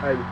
Haydi.